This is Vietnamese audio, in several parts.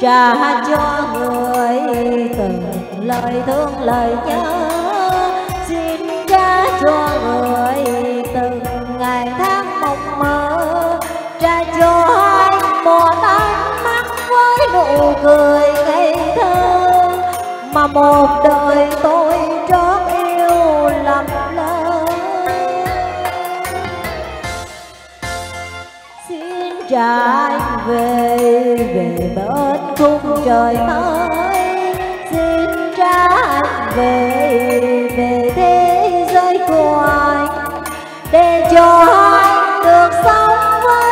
trả cho người từng lời thương lời nhớ. Xin trả cho người từng ngày tháng mộng mơ. Trả cho anh một ánh mắt với nụ cười ngây thơ. Mà một đời trái về về bên cung trời mới. Xin trái về về thế giới của anh, để cho anh được sống với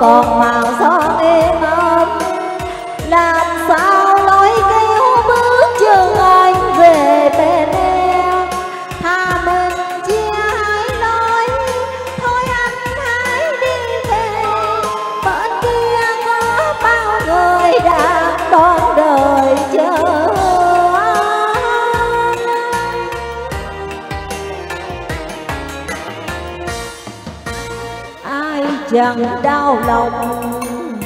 còn màu xanh chẳng đau lòng.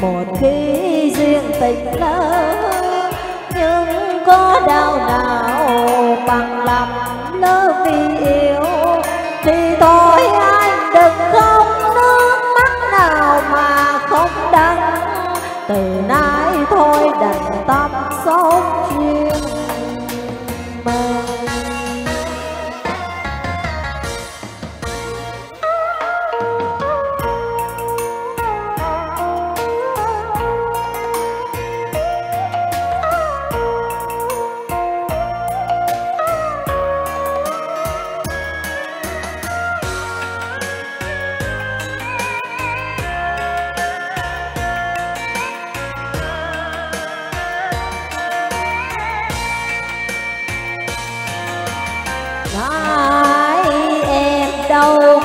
Một khi duyên tình lỡ nhưng có đau nào bằng lòng lỡ vì yêu, thì thôi anh đừng khóc, nước mắt nào mà không đắng. Từ nay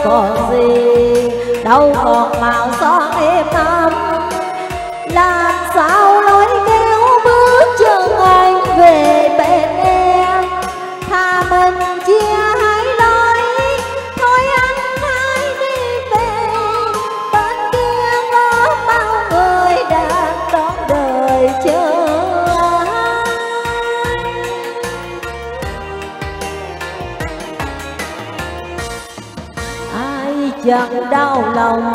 có gì? Đâu còn màu son êm ấm chẳng đau lòng,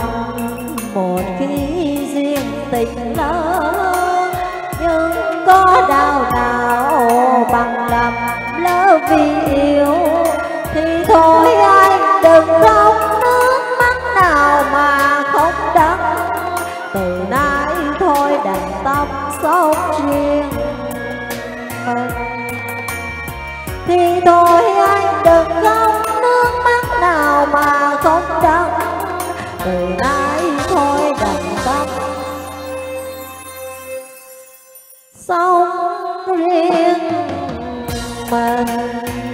một khi duyên tình lỡ, nhưng có đau nào bằng lòng lỡ vì yêu? Thì thôi anh đừng khóc, nước mắt nào mà không đắng. Từ nay thôi đành tâm sống riêng. Mình thì thôi love.